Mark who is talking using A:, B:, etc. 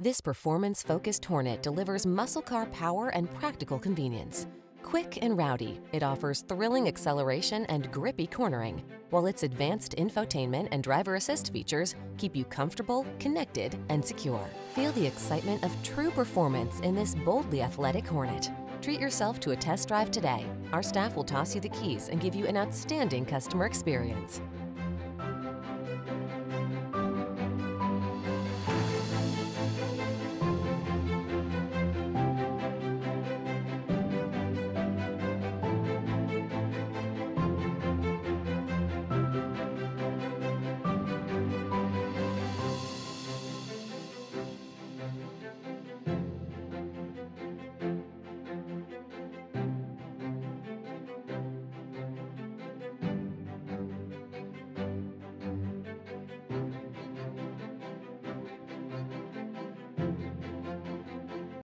A: This performance-focused Hornet delivers muscle car power and practical convenience. Quick and rowdy, it offers thrilling acceleration and grippy cornering, while its advanced infotainment and driver assist features keep you comfortable, connected, and secure. Feel the excitement of true performance in this boldly athletic Hornet. Treat yourself to a test drive today. Our staff will toss you the keys and give you an outstanding customer experience.